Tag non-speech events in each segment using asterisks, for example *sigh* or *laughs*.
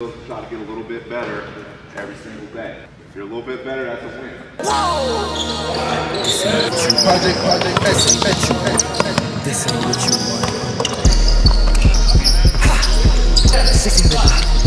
Try to get a little bit better every single day. If you're a little bit better, that's a win. Project, project, bet you. This ain't what you want. Ha! In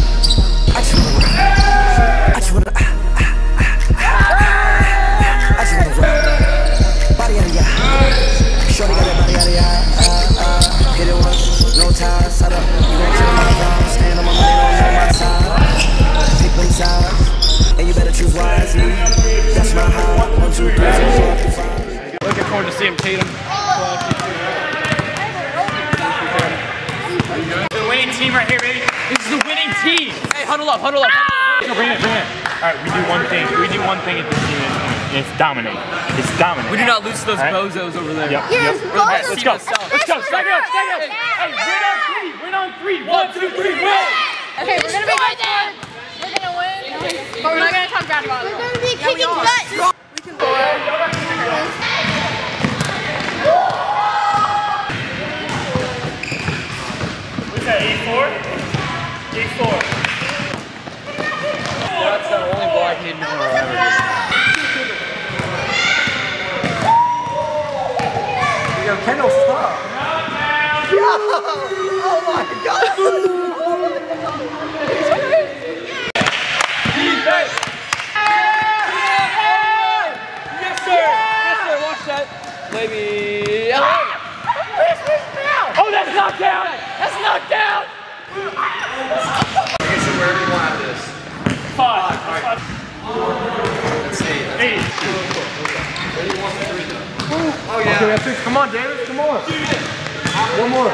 This is team. Hey, huddle up, huddle up. Huddle. Bring it, bring it. All right, we do one thing. We do one thing at this team, and it's dominate. It's dominate. We do not lose to those All right. bozos over there. Yep, Yes, yep. both Let's go. Let's go. Stack it up. Stack up. Hey, win on three. Win on three. One, two, three. Win. Okay, we're gonna be good fun. We're gonna win, but we're not gonna talk bad about it. We're gonna be kicking butt. We can What's that? Eight four. Eight four. That's the only ball I can ignore I'll ever do. Yo, Kendall, stop. Yes, sir. Yes, sir. Watch that. Maybe. Oh, that's knocked out. That's knocked out. Five. Eight. Okay, that's it. Come on, David, come on. One more.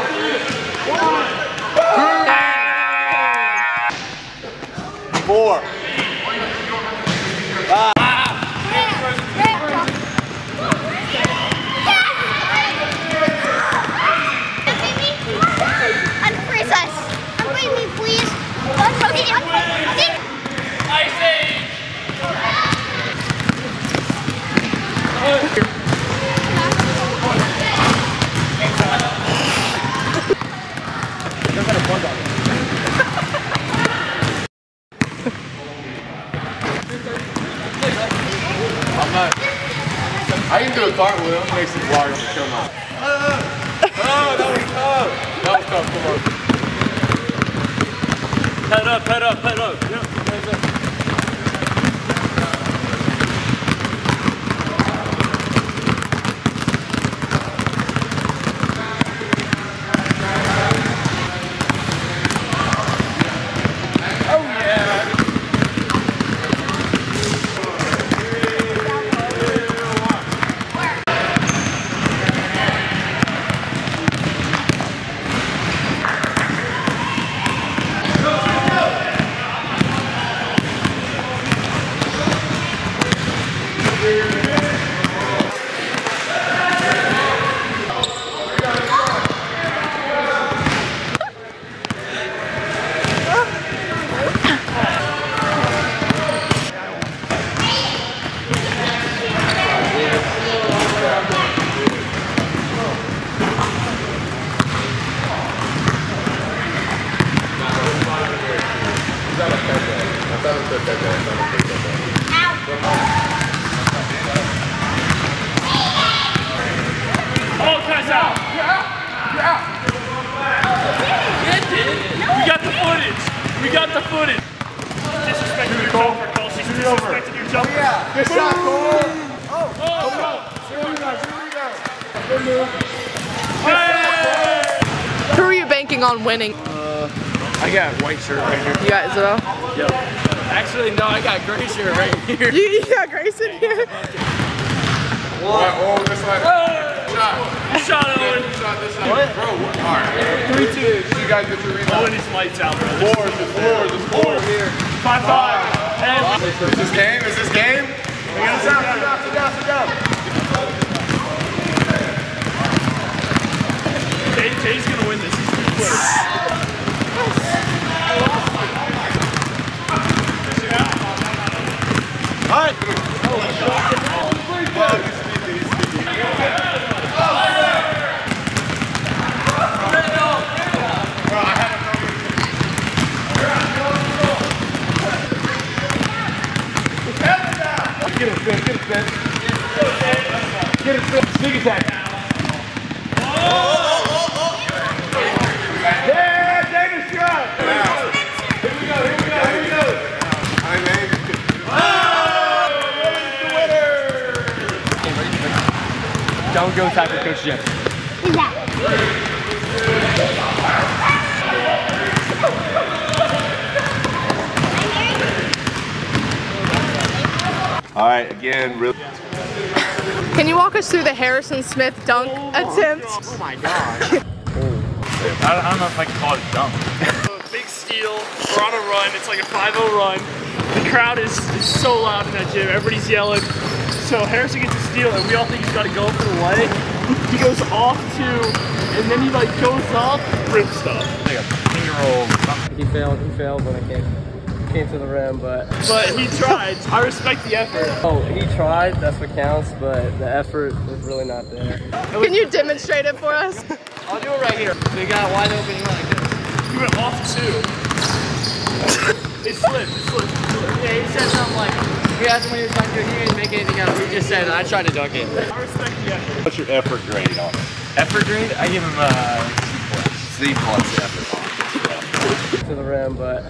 Four. Unfreeze us. Unfreeze me, please. Okay, unfreeze. Okay. Ice Age. I can cartwheel. Makes it vlog on the. Oh, that was tough. That was tough. Come on. Head up. Head up. Head up. Yep. We got the footage. We got the footage. Disrespecting your jumper, Cole. She's disrespecting your jumper. Yeah, good shot, Cole. Oh. Who are you banking on winning? Uh, I got a white shirt right here. You got Isabel? Yep. Actually, no, I got gray shirt right here. *laughs* You, you got Grace in here? Oh, this side. Uh, shot. Shot Owen. Shot this side. Bro, what? All right. Three, two. You guys get your rebound. Owen is lights out, bro. This Fours, it's fours, it's fours here. Five five. And Is this game? Is this game? we gotta Sit down, sit down, sit down, sit down. Jay, Jay's gonna win this. All right. Go tackle Coach Jim. All right, again, really. Can you walk us through the Harrison Smith dunk attempt? Oh I, I don't know if I can call it a dunk. Big steal. We're on a run. It's like a 5-0 run. The crowd is, is so loud in that gym. Everybody's yelling. So Harrison gets a steal, and we all think he's got to go for the leg. *laughs* He goes off to, and then he like goes up, rip stuff. Like a 10 year old. He failed, he failed when I came, came to the rim, but But he tried. I respect the effort. oh, he tried. That's what counts, but the effort was really not there. Can you demonstrate it for us? *laughs* I'll do it right here. So you got it wide open, you went like this. He went off two. it slipped. It slipped. Yeah, he said something like, we asked him when he was trying to do it, he didn't make anything out of just said, I tried to dunk it. I respect the effort. What's your effort grade on it? Effort grade, I give him uh, C plus effort. To the rim, but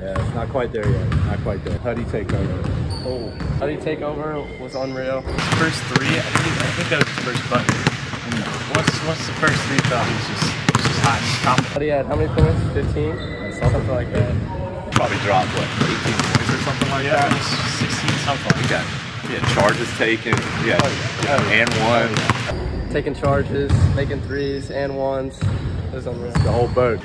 Yeah, it's not quite there yet. Not quite there. How do you take over? oh, how did he take over was unreal. first three, I think, I think that was his first bucket. And once, once the first three fell, he was just, he was just hot, just confident. How he had how many points? 15? Something like that. Probably dropped what, 18 points or something like Yeah, that. it 16 something. You got yeah, charges taken, yeah, and one. Taking charges, making threes and ones. It was unreal. The whole boat.